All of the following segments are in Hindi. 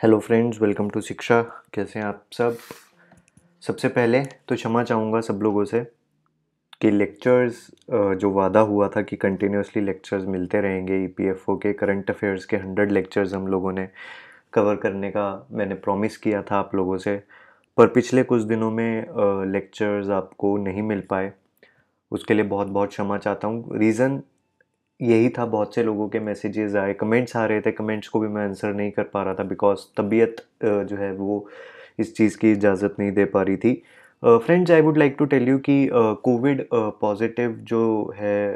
हेलो फ्रेंड्स, वेलकम टू शिक्षा। कैसे हैं आप सब? सबसे पहले तो क्षमा चाहूँगा सब लोगों से कि लेक्चर्स जो वादा हुआ था कि कंटिन्यूसली लेक्चर्स मिलते रहेंगे ईपीएफओ के करंट अफेयर्स के हंड्रेड लेक्चर्स हम लोगों ने कवर करने का मैंने प्रॉमिस किया था आप लोगों से। पर पिछले कुछ दिनों में लेक्चर्स आपको नहीं मिल पाए। उसके लिए बहुत बहुत क्षमा चाहता हूँ। रीज़न यही था बहुत से लोगों के मैसेजेस आए। कमेंट्स आ रहे थे कमेंट्स को भी मैं आंसर नहीं कर पा रहा था बिकॉज़ तबीयत जो है वो इस चीज़ की इजाज़त नहीं दे पा रही थी। Friends I would like to tell you कि कोविड पॉजिटिव जो है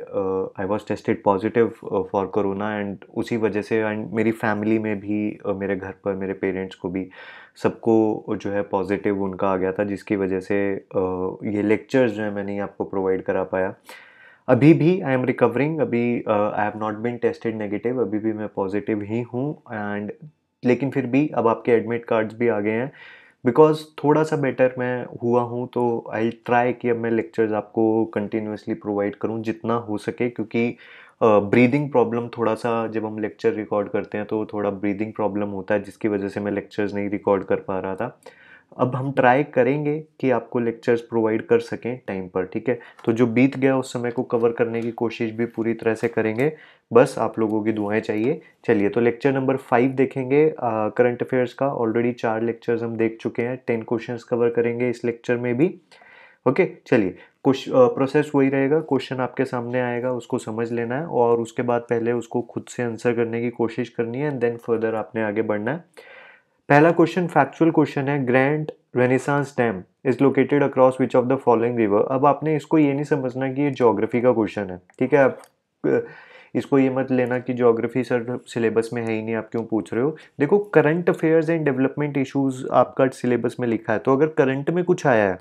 I was tested positive for corona and उसी वजह से एंड मेरी फैमिली में भी uh, मेरे घर पर मेरे पेरेंट्स को भी सबको जो है पॉजिटिव उनका आ गया था जिसकी वजह से uh, ये लेक्चर्स जो है मैं नहीं आपको प्रोवाइड करा पाया। अभी भी आई एम रिकवरिंग अभी I have not been tested negative अभी भी मैं पॉजिटिव ही हूँ एंड लेकिन फिर भी अब आपके एडमिट कार्ड्स भी आ गए हैं। बिकॉज़ थोड़ा सा बेटर मैं हुआ हूँ तो आई ट्राई कि अब मैं लेक्चर्स आपको कंटिन्यूसली प्रोवाइड करूँ जितना हो सके क्योंकि ब्रीदिंग uh, प्रॉब्लम थोड़ा सा जब हम लेक्चर रिकॉर्ड करते हैं तो थोड़ा ब्रीदिंग प्रॉब्लम होता है जिसकी वजह से मैं लेक्चर्स नहीं रिकॉर्ड कर पा रहा था। अब हम ट्राई करेंगे कि आपको लेक्चर्स प्रोवाइड कर सकें टाइम पर, ठीक है? तो जो बीत गया उस समय को कवर करने की कोशिश भी पूरी तरह से करेंगे। बस आप लोगों की दुआएँ चाहिए। चलिए तो लेक्चर नंबर फाइव देखेंगे करंट अफेयर्स का। ऑलरेडी चार लेक्चर्स हम देख चुके हैं। टेन क्वेश्चन कवर करेंगे इस लेक्चर में भी। ओके चलिए। कुछ प्रोसेस वही रहेगा। क्वेश्चन आपके सामने आएगा, उसको समझ लेना है और उसके बाद पहले उसको खुद से आंसर करने की कोशिश करनी है एंड देन फर्दर आपने आगे बढ़ना है। पहला क्वेश्चन फैक्चुअल क्वेश्चन है Grand Renaissance Dam is located across which of the following river अब आपने इसको ये नहीं समझना कि ये जोग्राफी का क्वेश्चन है, ठीक है? आप इसको ये मत लेना कि जोग्राफी सर सिलेबस में है ही नहीं, आप क्यों पूछ रहे हो? देखो current affairs and development issues आपका सिलेबस में लिखा है तो अगर करंट में कुछ आया है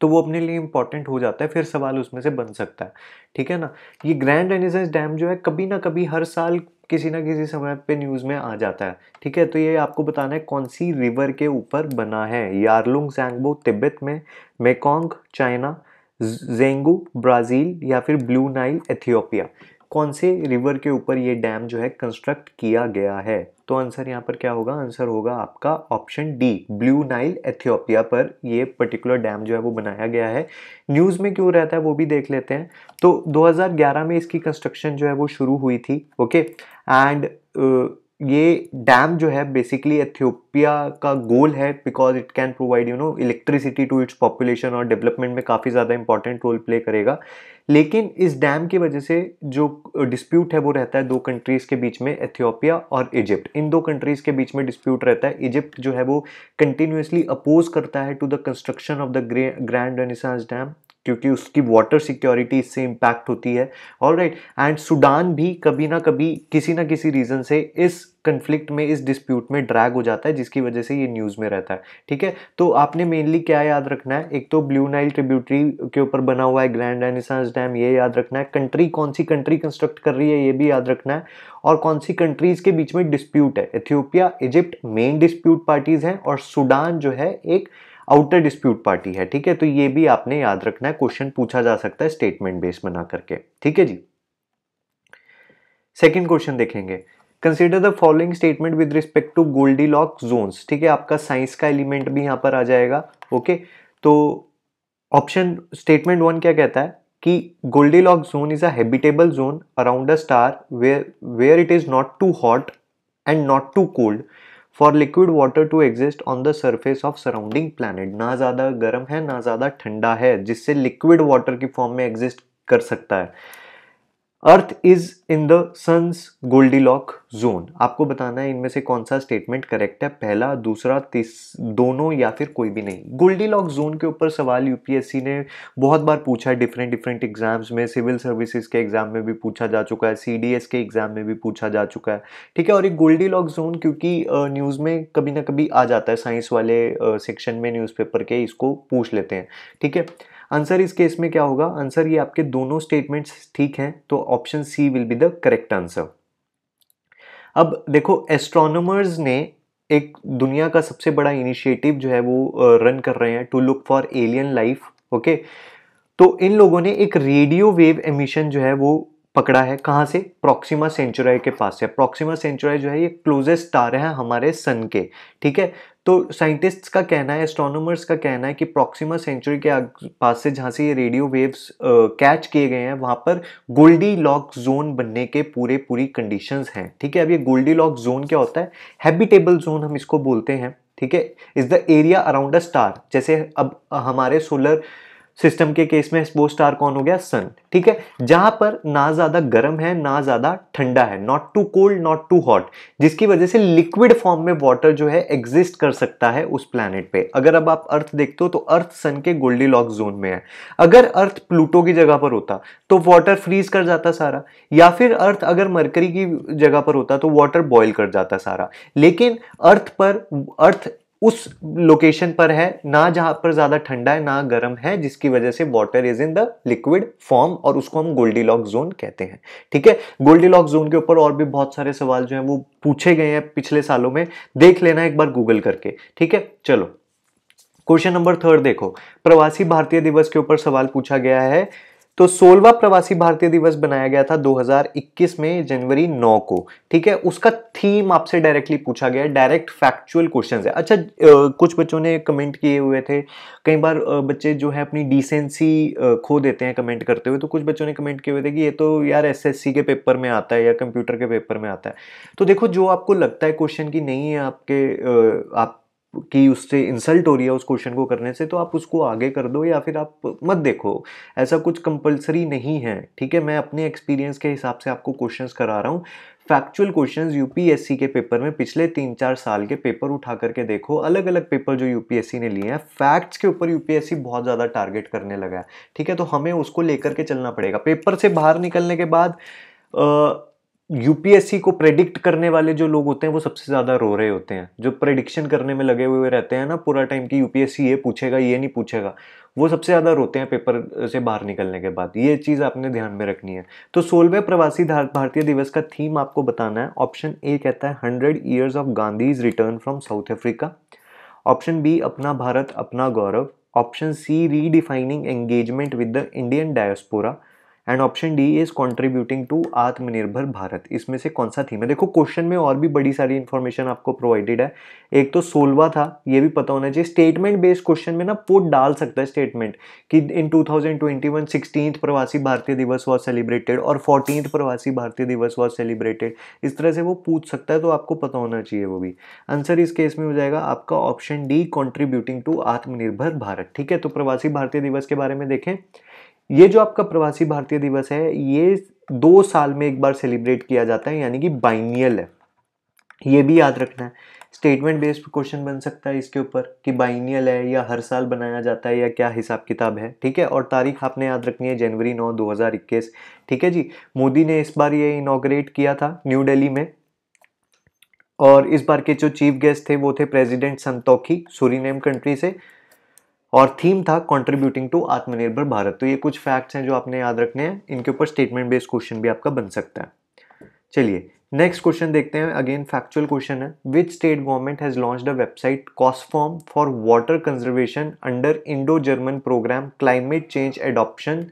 तो वो अपने लिए इंपॉर्टेंट हो जाता है, फिर सवाल उसमें से बन सकता है, ठीक है ना? ये ग्रैंड रेनेसेंस डैम जो है, कभी ना कभी हर साल किसी ना किसी समय पे न्यूज़ में आ जाता है। ठीक है तो ये आपको बताना है कौन सी रिवर के ऊपर बना है। यारलुंग जैंगबो तिब्बत में, मेकोंग, चाइना, जेंगू, ब्राज़ील या फिर ब्लू नाइल, एथियोपिया। कौन से रिवर के ऊपर ये डैम जो है कंस्ट्रक्ट किया गया है? तो आंसर यहाँ पर क्या होगा? आंसर होगा आपका option D Blue Nile, Ethiopia पर ये पर्टिकुलर डैम जो है वो बनाया गया है। न्यूज़ में क्यों रहता है वो भी देख लेते हैं। तो 2011 में इसकी कंस्ट्रक्शन जो है वो शुरू हुई थी ओके एंड ये डैम जो है बेसिकली एथियोपिया का गोल है because it can provide you know electricity to its population और डेवलपमेंट में काफ़ी ज़्यादा इंपॉर्टेंट रोल प्ले करेगा। लेकिन इस डैम की वजह से जो डिस्प्यूट है, वो रहता है दो कंट्रीज़ के बीच में एथियोपिया और इजिप्ट इन दो कंट्रीज़ के बीच में डिस्प्यूट रहता है। इजिप्ट जो है, वो कंटिन्यूसली अपोज करता है to the construction of the Grand Renaissance Dam क्योंकि उसकी वाटर सिक्योरिटी इससे इम्पैक्ट होती है। ऑल राइट एंड सूडान भी कभी ना कभी किसी ना किसी रीज़न से इस कन्फ्लिक्ट में, इस डिस्प्यूट में ड्रैग हो जाता है, जिसकी वजह से ये न्यूज़ में रहता है। ठीक है? तो आपने मेनली क्या याद रखना है? एक तो ब्लू नाइल ट्रिब्यूटरी के ऊपर बना हुआ है ग्रैंड रेनिसांस डैम ये याद रखना है। कंट्री कौन सी कंट्री कंस्ट्रक्ट कर रही है, ये भी याद रखना है। और कौन सी कंट्रीज़ के बीच में डिस्प्यूट है? Ethiopia Egypt main dispute parties हैं। और सूडान जो है, एक आउटर डिस्प्यूट पार्टी है, ठीक है? तो ये भी आपने याद रखना है क्वेश्चन पूछा जा सकता है स्टेटमेंट बेस बना करके, ठीक है जी? सेकेंड क्वेश्चन देखेंगे। Consider the following statement with respect to goldilock zones ठीक है? आपका साइंस का एलिमेंट भी यहाँ पर आ जाएगा ओके तो ऑप्शन स्टेटमेंट वन क्या कहता है? कि goldilock zone is a habitable zone around a star where where it is not too hot and not too cold for liquid water to exist on the surface of surrounding planet ना ज़्यादा गर्म है, ना ज़्यादा ठंडा है, जिससे लिक्विड वाटर की फॉर्म में एग्जिस्ट कर सकता है। Earth is in the sun's goldilock zone आपको बताना है इनमें से कौन सा स्टेटमेंट करेक्ट है, पहला, दूसरा, तीस, दोनों या फिर कोई भी नहीं। गोल्डीलॉक जोन के ऊपर सवाल यूपीएससी ने बहुत बार पूछा है डिफरेंट डिफरेंट एग्ज़ाम्स में सिविल सर्विसेज़ के एग्ज़ाम में भी पूछा जा चुका है सीडीएस के एग्ज़ाम में भी पूछा जा चुका है। ठीक है, और एक गोल्डीलॉक जोन क्योंकि न्यूज़ में कभी ना कभी आ जाता है साइंस वाले सेक्शन में न्यूज़पेपर के इसको पूछ लेते हैं। ठीक है आंसर इस केस में क्या होगा? आंसर ये आपके दोनों स्टेटमेंट्स ठीक हैं तो option C will be the correct answer अब देखो एस्ट्रोनॉमर्स ने एक दुनिया का सबसे बड़ा इनिशिएटिव जो है वो रन कर रहे हैं to look for alien life okay तो इन लोगों ने एक रेडियो वेव एमिशन जो है वो पकड़ा है, कहाँ से? प्रॉक्सिमा सेंचुराई के पास से। प्रॉक्सिमा सेंचुराई जो है, ये क्लोजेस्ट स्टार है हमारे सन के, ठीक है? तो साइंटिस्ट्स का कहना है एस्ट्रोनॉमर्स का कहना है कि प्रॉक्सिमा सेंचुरी के पास से जहाँ से ये रेडियो वेव्स कैच किए गए हैं, वहाँ पर गोल्डी लॉक जोन बनने के पूरे, पूरी कंडीशंस हैं, ठीक है? अब ये गोल्डी लॉक जोन क्या होता है? हैबिटेबल जोन हम इसको बोलते हैं, ठीक है? Is the area around a star जैसे अब हमारे सोलर सिस्टम के केस में वो स्टार कौन हो गया? सन। ठीक है? जहाँ पर ना ज़्यादा गर्म है, ना ज़्यादा ठंडा है not too cold not too hot जिसकी वजह से लिक्विड फॉर्म में वाटर जो है एग्जिस्ट कर सकता है उस प्लैनेट पे। अगर अब आप अर्थ देखते हो तो अर्थ सन के गोल्डी लॉक जोन में है। अगर अर्थ प्लूटो की जगह पर होता तो वाटर फ्रीज कर जाता सारा। या फिर अर्थ अगर मरकरी की जगह पर होता तो वाटर बॉयल कर जाता सारा। लेकिन अर्थ पर अर्थ उस लोकेशन पर है, ना जहाँ पर ज़्यादा ठंडा है, ना गर्म है, जिसकी वजह से water is in the liquid form और उसको हम गोल्डी लॉक जोन कहते हैं। ठीक है? गोल्डी लॉक जोन के ऊपर और भी बहुत सारे सवाल जो है, वो पूछे गए हैं पिछले सालों में। देख लेना एक बार गूगल करके। ठीक है? चलो। क्वेश्चन नंबर थर्ड देखो। प्रवासी भारतीय दिवस के ऊपर सवाल पूछा गया है तो सोलवा प्रवासी भारतीय दिवस बनाया गया था 2021 में, जनवरी 9 को। ठीक है? उसका थीम आपसे डायरेक्टली पूछा गया डायरेक्ट फैक्चुअल क्वेश्चन है। अच्छा कुछ बच्चों ने कमेंट किए हुए थे। कई बार बच्चे जो है अपनी डिसेंसी खो देते हैं कमेंट करते हुए। तो कुछ बच्चों ने कमेंट किए हुए थे कि ये तो यार एसएससी के पेपर में आता है या कंप्यूटर के पेपर में आता है। तो देखो, जो आपको लगता है क्वेश्चन की, नहीं है आपके आप कि उससे इंसल्ट हो रही है उस क्वेश्चन को करने से तो आप उसको आगे कर दो या फिर आप मत देखो। ऐसा कुछ कंपलसरी नहीं है ठीक है? मैं अपने एक्सपीरियंस के हिसाब से आपको क्वेश्चंस करा रहा हूँ। फैक्चुअल क्वेश्चंस यूपीएससी के पेपर में पिछले तीन चार साल के पेपर उठा करके देखो। अलग अलग पेपर जो यूपीएससी ने लिए हैं फैक्ट्स के ऊपर यूपीएससी बहुत ज़्यादा टारगेट करने लगा है ठीक है? तो हमें उसको लेकर के चलना पड़ेगा। पेपर से बाहर निकलने के बाद आ, यूपीएससी को प्रेडिक्ट करने वाले जो लोग होते हैं, वो सबसे ज़्यादा रो रहे होते हैं। जो प्रेडिक्शन करने में लगे हुए रहते हैं ना, पूरा टाइम की यूपीएससी ये पूछेगा, ये नहीं पूछेगा, वो सबसे ज़्यादा रोते हैं पेपर से बाहर निकलने के बाद। ये चीज़ आपने ध्यान में रखनी है। तो सोलहवें प्रवासी भारतीय दिवस का थीम आपको बताना है। ऑप्शन ए कहता है hundred years of Gandhi return from South Africa option B अपना भारत, अपना गौरव. Option C redefining engagement with the Indian diaspora and option D is contributing to Atmanirbhar Bharat. इसमें से कौन सा थीम है? देखो क्वेश्चन में और भी बड़ी सारी इन्फॉर्मेशन आपको प्रोवाइडेड है। एक तो सोलवा था, ये भी पता होना चाहिए। स्टेटमेंट बेस्ड क्वेश्चन में ना पुट डाल सकता है स्टेटमेंट कि इन 2021 सिक्सटीन प्रवासी भारतीय दिवस वॉज़ सेलिब्रेटेड और फोर्टीन प्रवासी भारतीय दिवस वॉज़ सेलिब्रेटेड इस तरह से वो पूछ सकता है तो आपको पता होना चाहिए वो भी। आंसर इस केस में हो जाएगा, आपका option D contributing to Atmanirbhar Bharat. ठीक है तो प्रवासी भारतीय दिवस के बारे में देखें। ये जो आपका प्रवासी भारतीय दिवस है, ये दो साल में एक बार सेलिब्रेट किया जाता है, यानी कि बाइनियल है। ये भी याद रखना है। स्टेटमेंट बेस्ड क्वेश्चन बन सकता है इसके ऊपर कि बाइनियल है या हर साल बनाया जाता है या क्या हिसाब किताब है, ठीक है? और तारीख आपने याद रखनी है जनवरी नौ, दो हज़ार इक्कीस, ठीक है जी? मोदी ने इस बार ये इनाग्रेट किया था न्यू दिल्ली में। और इस बार के जो चीफ गेस्ट थे, वो थे प्रेसिडेंट संतोखी सूरीनेम कंट्री से। और थीम था कंट्रीब्यूटिंग टू आत्मनिर्भर भारत। तो ये कुछ फैक्ट्स हैं जो आपने याद रखने हैं। इनके ऊपर स्टेटमेंट बेस्ड क्वेश्चन भी आपका बन सकता है। चलिए नेक्स्ट क्वेश्चन देखते हैं। अगेन फैक्चुअल क्वेश्चन है। Which state government has launch a website CoSForm for water conservation under Indo German programme climate change adoption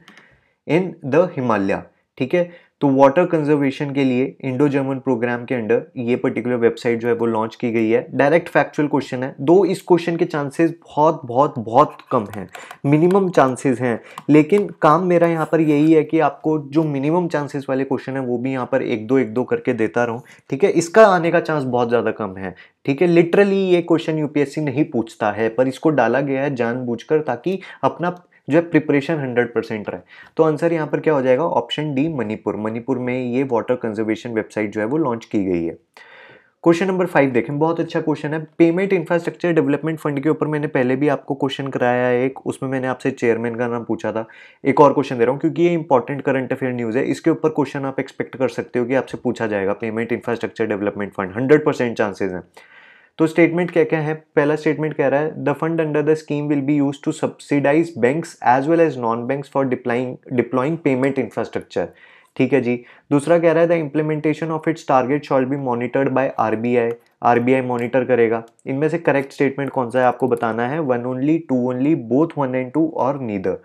in the Himalaya ठीक है? तो वाटर कंजर्वेशन के लिए इंडो जर्मन प्रोग्राम के अंडर ये पर्टिकुलर वेबसाइट जो है वो लॉन्च की गई है। डायरेक्ट फैक्चुअल क्वेश्चन है। दो इस क्वेश्चन के चांसेस बहुत बहुत बहुत कम हैं। मिनिमम चांसेस हैं। लेकिन काम मेरा यहाँ पर यही है कि आपको जो मिनिमम चांसेस वाले क्वेश्चन है वो भी यहाँ पर एक दो एक दो करके देता रहूँ। ठीक है? इसका आने का चांस बहुत ज़्यादा कम है। ठीक है? लिटरली ये क्वेश्चन यूपीएससी नहीं पूछता है, पर इसको डाला गया है जानबूझकर ताकि अपना जो है प्रिपरेशन हंड्रेड परसेंट रहे। तो आंसर यहाँ पर क्या हो जाएगा? Option D Manipur. मणिपुर में ये वाटर कंजर्वेशन वेबसाइट जो है वो लॉन्च की गई है। क्वेश्चन नंबर फाइव देखें। बहुत अच्छा क्वेश्चन है। पेमेंट इंफ्रास्ट्रक्चर डेवलपमेंट फंड के ऊपर मैंने पहले भी आपको क्वेश्चन कराया है एक। उसमें मैंने आपसे चेयरमैन का नाम पूछा था। एक और क्वेश्चन दे रहा हूँ क्योंकि ये इंपॉर्टेंट करंट अफेयर न्यूज़ है। इसके ऊपर क्वेश्चन आप एक्सपेक्ट कर सकते हो कि आपसे पूछा जाएगा। Payment infrastructure development fund hundred chances हैं। तो स्टेटमेंट क्या क्या है? पहला स्टेटमेंट कह रहा है the fund under the scheme will be use to subsidise banks as well as non banks for deploying deploying payment infrastructure ठीक है जी। दूसरा कह रहा है the implementation of its target shall be monitored by RBI RBI monitor करेगा। इनमें से करेक्ट स्टेटमेंट कौन सा है? आपको बताना है one only two only both one and two और नीदर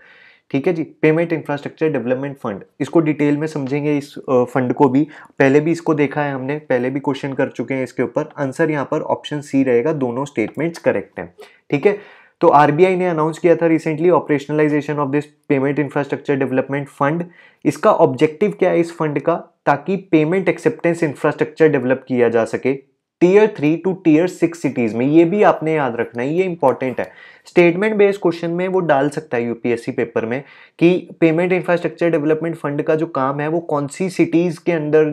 ठीक है जी? पेमेंट इंफ्रास्ट्रक्चर डेवलपमेंट फंड इसको डिटेल में समझेंगे इस फंड को भी। पहले भी इसको देखा है हमने, पहले भी क्वेश्चन कर चुके हैं इसके ऊपर। आंसर यहाँ पर ऑप्शन सी रहेगा, दोनों स्टेटमेंट्स करेक्ट हैं। ठीक है? तो आरबीआई ने अनाउंस किया था recently operationalisation of this payment infrastructure development fund इसका ऑब्जेक्टिव क्या है इस फंड का? ताकि पेमेंट एक्सेप्टेंस इंफ्रास्ट्रक्चर डेवलप किया जा सके। Tier three to tier six cities में ये भी आपने याद रखना है ये इंपॉर्टेंट है। स्टेटमेंट बेस्ड क्वेश्चन में वो डाल सकता है यूपीएससी पेपर में कि पेमेंट इंफ्रास्ट्रक्चर डेवलपमेंट फंड का जो काम है वो कौन सी सिटीज़ के अंदर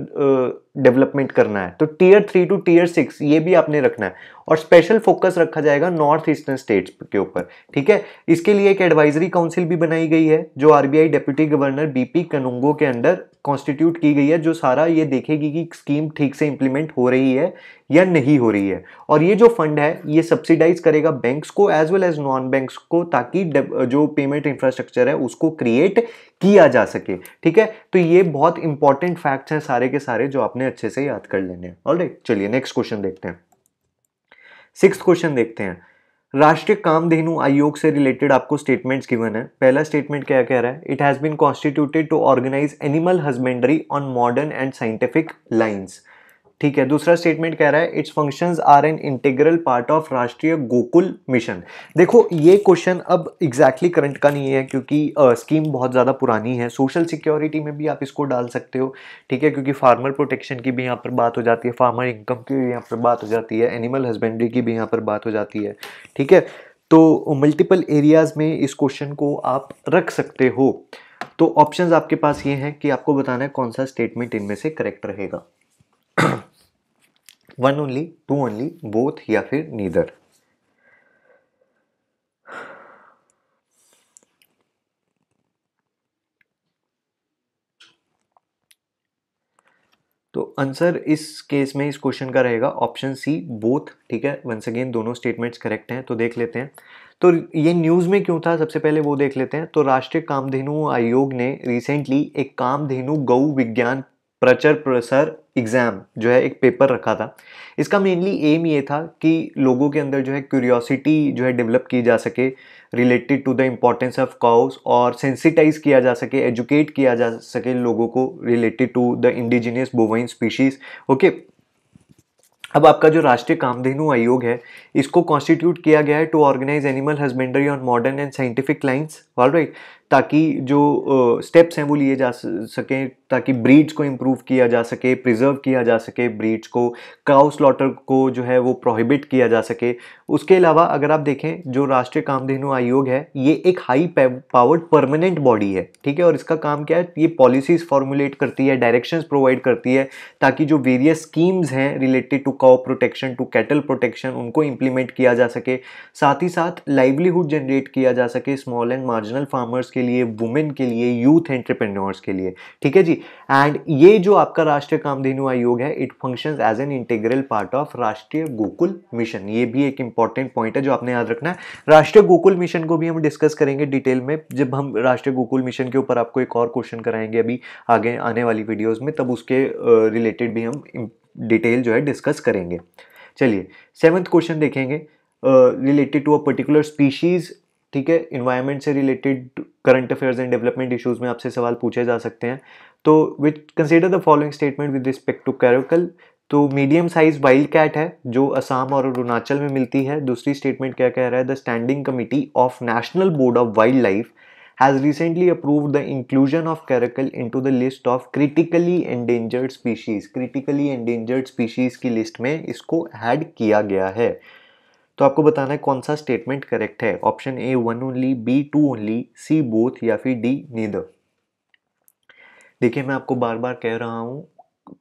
डेवलपमेंट uh, करना है? तो tier three to tier six ये भी आपने रखना है। और स्पेशल फोकस रखा जाएगा नॉर्थ ईस्टर्न स्टेट्स के ऊपर ठीक है? इसके लिए एक एडवाइजरी काउंसिल भी बनाई गई है जो RBI deputy governor BP Kanungo के अंडर कॉन्स्टिट्यूट की गई है, जो सारा ये देखेगी कि स्कीम ठीक से इंप्लीमेंट हो रही है या नहीं हो रही है। और ये जो फंड है, ये सब्सिडाइज करेगा बैंक्स को as well as non banks को, ताकि जो पेमेंट इंफ्रास्ट्रक्चर है, उसको क्रिएट किया जा सके। ठीक है? तो ये बहुत इंपॉर्टेंट फैक्ट्स हैं सारे के सारे, जो आपने अच्छे से याद कर लेने हैं। ऑलराइट चलिए नेक्स्ट क्वेश्चन देखते हैं। सिक्स क्वेश्चन देखते हैं। राष्ट्रीय कामधेनु आयोग से रिलेटेड आपको स्टेटमेंट्स गिवन है। पहला स्टेटमेंट क्या कह रहा है? It has been constituted to organise animal husbandry on modern and scientific lines ठीक है दूसरा स्टेटमेंट कह रहा है its functions are an integral part of Rashtriya Gokul Mission देखो ये क्वेश्चन अब एग्जैक्टली exactly करंट का नहीं है क्योंकि स्कीम uh, बहुत ज़्यादा पुरानी है। सोशल सिक्योरिटी में भी आप इसको डाल सकते हो ठीक है क्योंकि फार्मर प्रोटेक्शन की भी यहाँ पर बात हो जाती है फार्मर इनकम की भी यहाँ पर बात हो जाती है एनिमल हस्बेंड्री की भी यहाँ पर बात हो जाती है ठीक है? तो मल्टीपल एरियाज़ में इस क्वेश्चन को आप रख सकते हो। तो ऑप्शंस आपके पास ये हैं कि आपको बताना है कौन सा स्टेटमेंट इनमें से करेक्ट रहेगा। One only two only both या फिर नीदर तो आंसर इस केस में, इस क्वेश्चन का रहेगा ऑप्शन सी बोथ ठीक है? वंस अगेन दोनों स्टेटमेंट्स करेक्ट हैं तो देख लेते हैं। तो ये न्यूज़ में क्यों था? सबसे पहले वो देख लेते हैं। तो राष्ट्रीय कामधेनु आयोग ने रिसेंटली एक कामधेनु गौ विज्ञान प्रचर प्रसार एग्ज़ाम जो है एक पेपर रखा था। इसका मेनली एम ये था कि लोगों के अंदर जो है क्यूरियोसिटी जो है डेवलप की जा सके related to the importance of cows और सेंसिटाइज किया जा सके एजुकेट किया जा सके लोगों को related to the indigenous bovine species okay अब आपका जो राष्ट्रीय कामधेनु आयोग है, इसको कॉन्स्टिट्यूट किया गया है to organise animal husbandry on modern and scientific lines all right ताकि जो स्टेप्स हैं वो लिए जा सकें, ताकि ब्रीड्स को इम्प्रूव किया जा सके प्रिजर्व किया जा सके ब्रीड्स को काउ स्लॉटर को जो है वो प्रोहिबिट किया जा सके। उसके अलावा अगर आप देखें, जो राष्ट्रीय कामधेनु आयोग है, ये एक हाई पावर्ड परमानेंट बॉडी है, ठीक है? और इसका काम क्या है? ये पॉलिसीज़ फॉर्मुलेट करती है डायरेक्शन प्रोवाइड करती है, ताकि जो वेरियस स्कीम्स हैं related to cow protection to cattle protection उनको इम्प्लीमेंट किया जा सके। साथ ही साथ लाइवलीहुड जनरेट किया जा सके स्मॉल एंड मार्जिनल फार्मर्स के लिए वुमेन के लिए यूथ एंटरप्रेन्योर्स के लिए। ठीक है जी? एंड ये जो आपका राष्ट्रीय कामधेनु आयोग है it functions as an integral part of Rashtriya Gokul Mission ये भी एक इंपॉर्टेंट पॉइंट है जो आपने याद रखना है। राष्ट्रीय गोकुल मिशन को भी हम डिस्कस करेंगे डिटेल में। जब हम राष्ट्रीय गोकुल मिशन के ऊपर आपको एक और क्वेश्चन कराएँगे अभी आगे, आने वाली वीडियोज़ में, तब उसके रिलेटेड भी हम डिटेल जो है डिस्कस करेंगे। चलिए सेवन्थ क्वेश्चन देखेंगे। Related to a particular species ठीक है इन्वायरमेंट से related current affairs and development issues में आपसे सवाल पूछे जा सकते हैं। तो which consider the following statement with respect to caracal तो मीडियम साइज़ वाइल्ड कैट है, जो असम और अरुणाचल में मिलती है। दूसरी स्टेटमेंट क्या कह रहा है? The standing committee of national board of wildlife has recently approved the inclusion of caracal into the list of critically endangered species. Critically endangered species की लिस्ट में इसको ऐड किया गया है। तो आपको बताना है कौन सा स्टेटमेंट करेक्ट है? Option A one only B two only C both या फिर डी नीदर देखिए, मैं आपको बार बार कह रहा हूँ,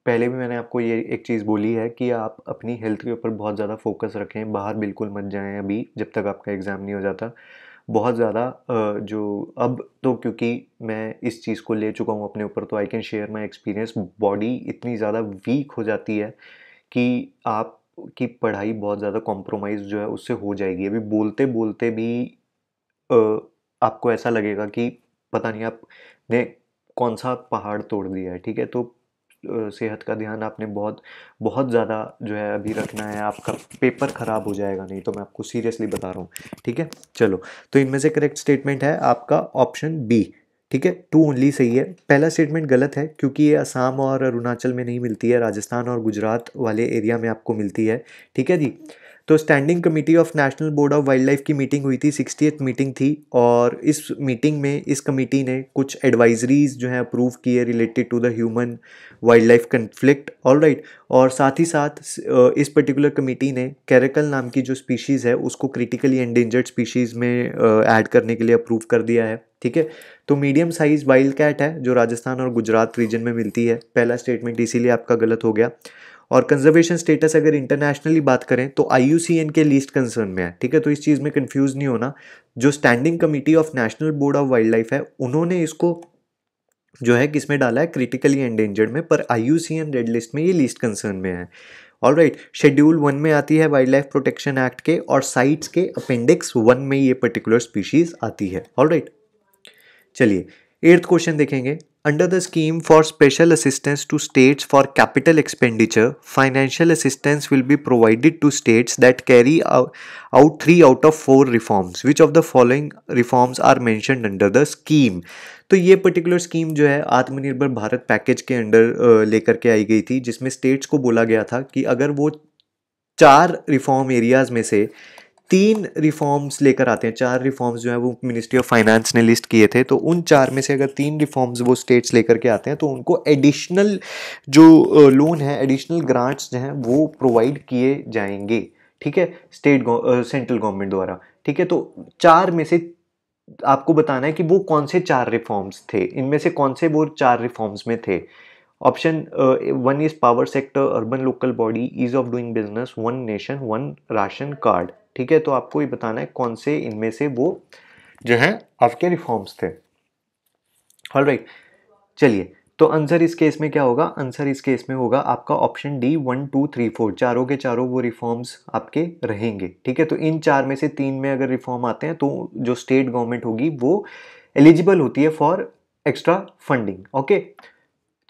पहले भी मैंने आपको ये एक चीज़ बोली है कि आप अपनी हेल्थ के ऊपर बहुत ज़्यादा फोकस रखें, बाहर बिल्कुल मत जाएँ अभी, जब तक आपका एग्ज़ाम नहीं हो जाता। बहुत ज़्यादा जो अब तो क्योंकि मैं इस चीज़ को ले चुका हूँ अपने ऊपर तो I can share my experience body इतनी ज़्यादा वीक हो जाती है कि आप की पढ़ाई बहुत ज़्यादा कॉम्प्रोमाइज़ जो है उससे हो जाएगी। अभी बोलते बोलते भी आपको ऐसा लगेगा कि पता नहीं आपने कौन सा पहाड़ तोड़ दिया है, ठीक है? तो सेहत का ध्यान आपने बहुत बहुत ज़्यादा जो है अभी रखना है। आपका पेपर ख़राब हो जाएगा, नहीं तो मैं आपको सीरियसली बता रहा हूँ, ठीक है? चलो तो इनमें से करेक्ट स्टेटमेंट है आपका ऑप्शन बी ठीक है? टू ओनली सही है। पहला स्टेटमेंट गलत है, क्योंकि ये असम और अरुणाचल में नहीं मिलती है, राजस्थान और गुजरात वाले एरिया में आपको मिलती है। ठीक है जी? तो standing committee of national board of wildlife की मीटिंग हुई थी सिक्सटी मीटिंग थी और इस मीटिंग में इस कमेटी ने कुछ एडवाइजरीज जो है अप्रूव किए related to the human wildlife conflict all right और साथ ही साथ इस पर्टिकुलर कमेटी ने कैरेकल नाम की जो स्पीशीज़ है, उसको क्रिटिकली एंडेंजर्ड स्पीशीज़ में ऐड करने के लिए अप्रूव कर दिया है, ठीक है? तो मीडियम साइज़ वाइल्ड कैट है, जो राजस्थान और गुजरात रीजन में मिलती है, पहला स्टेटमेंट इसीलिए आपका गलत हो गया। और कंजर्वेशन स्टेटस अगर इंटरनेशनली बात करें तो आईयूसीएन के लिस्ट कंसर्न में है, ठीक है? तो इस चीज़ में कन्फ्यूज़ नहीं होना। जो standing committee of national board of wildlife है, उन्होंने इसको जो है किसमें डाला है? क्रिटिकली एंडेंजर्ड में, पर आईयूसीएन रेड लिस्ट में ये लिस्ट कंसर्न में है। ऑल राइट शेड्यूल वन में आती है वाइल्ड लाइफ प्रोटेक्शन एक्ट के और साइट्स के अपेंडिक्स वन में ये पर्टिकुलर स्पीशीज आती है। ऑल राइट चलिए एट्थ क्वेश्चन देखेंगे। Under the scheme for special assistance to states for capital expenditure, financial assistance will be provided to states that carry out, 3 out of 4 reforms. Which of the following reforms are mentioned under the scheme? तो ये पर्टिकुलर स्कीम जो है आत्मनिर्भर भारत पैकेज के अंडर लेकर के आई गई थी जिसमें स्टेट्स को बोला गया था कि अगर वो चार रिफॉर्म एरियाज़ में से तीन रिफॉर्म्स लेकर आते हैं। चार रिफॉर्म्स जो है वो मिनिस्ट्री ऑफ़ फाइनेंस ने लिस्ट किए थे। तो उन चार में से अगर तीन रिफॉर्म्स वो स्टेट्स लेकर के आते हैं तो उनको एडिशनल जो लोन है एडिशनल ग्रांट्स जो हैं, वो प्रोवाइड किए जाएँगे। ठीक है? स्टेट सेंट्रल गवर्नमेंट द्वारा। ठीक है? तो चार में से आपको बताना है कि वो कौन से चार रिफॉर्म्स थे? इनमें से कौन से वो चार रिफॉर्म्स में थे? Option one is power sector urban local body ease of doing business one nation one ration card ठीक है तो आपको ये बताना है कौन से इनमें से वो जो है आपके रिफॉर्म्स थे। ऑल राइट चलिए तो आंसर इस केस में क्या होगा? आंसर इस केस में होगा आपका option D one two three four चारों के चारों वो रिफॉर्म्स आपके रहेंगे। ठीक है तो इन चार में से तीन में अगर रिफॉर्म आते हैं तो जो स्टेट गवर्नमेंट होगी वो एलिजिबल होती है फॉर एक्स्ट्रा फंडिंग ओके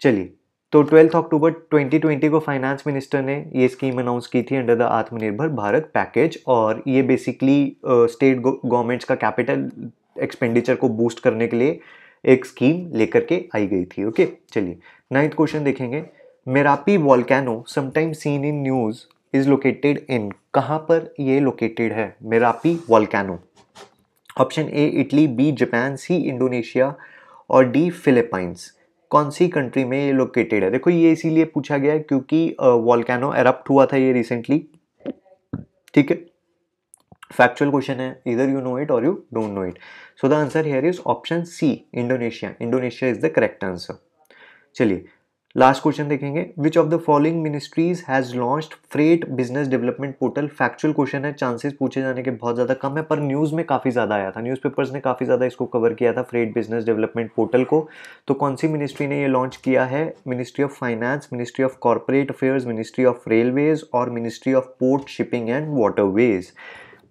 चलिए तो ट्वेल्थ अक्टूबर 2020 को फाइनेंस मिनिस्टर ने ये स्कीम अनाउंस की थी अंडर द आत्मनिर्भर भारत पैकेज और ये बेसिकली स्टेट गवर्नमेंट्स का कैपिटल एक्सपेंडिचर को बूस्ट करने के लिए एक स्कीम लेकर के आई गई थी। ओके चलिए नाइन्थ क्वेश्चन देखेंगे। Merapi volcano sometime seen in news is located in कहाँ पर ये लोकेटेड है? Merapi volcano option A Italy B Japan C Indonesia और डी फिलीपाइंस कौन सी कंट्री में ये लोकेटेड है? देखो, ये इसीलिए पूछा गया है क्योंकि वॉलकैनो एरप्ट हुआ था ये रिसेंटली ठीक है? फैक्चुअल क्वेश्चन है इधर यू नो इट और you don't know it so the answer here is option C Indonesia Indonesia is the correct answer चलिए लास्ट क्वेश्चन देखेंगे। Which of the following ministries has launched freight business development portal factual question है चांसेस पूछे जाने के बहुत ज़्यादा कम है, पर न्यूज़ में काफ़ी ज़्यादा आया था। न्यूज़पेपर्स ने काफ़ी ज़्यादा इसको कवर किया था फ्रेट बिज़नेस डेवलपमेंट पोर्टल को। तो कौन सी मिनिस्ट्री ने ये लॉन्च किया है? Ministry of finance ministry of corporate affairs ministry of railways और ministry of port shipping and waterways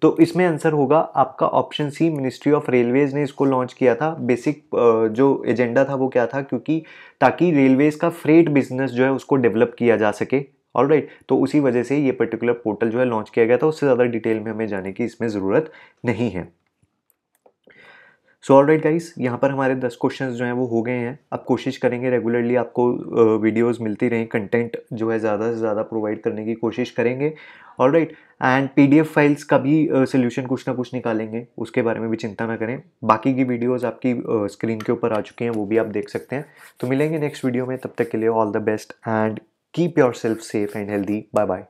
तो इसमें आंसर होगा आपका option C ministry of railways ने इसको लॉन्च किया था। बेसिक जो एजेंडा था वो क्या था? क्योंकि ताकि रेलवेज का फ्रेट बिज़नेस जो है उसको डेवलप किया जा सके। ऑल राइट तो उसी वजह से ये पर्टिकुलर पोर्टल जो है लॉन्च किया गया था। उससे ज़्यादा डिटेल में हमें जाने की इसमें ज़रूरत नहीं है। सो ऑल राइट गाइस यहाँ पर हमारे दस क्वेश्चन जो हैं वो हो गए हैं। अब कोशिश करेंगे रेगुलरली आपको वीडियोस मिलती रहें कंटेंट जो है ज़्यादा से ज़्यादा प्रोवाइड करने की कोशिश करेंगे। All right and PDF files का भी सोल्यूशन कुछ ना कुछ निकालेंगे, उसके बारे में भी चिंता ना करें। बाकी की वीडियोज़ आपकी स्क्रीन के ऊपर आ चुके हैं, वो भी आप देख सकते हैं। तो मिलेंगे नेक्स्ट वीडियो में, तब तक के लिए all the best and keep yourself safe and healthy bye bye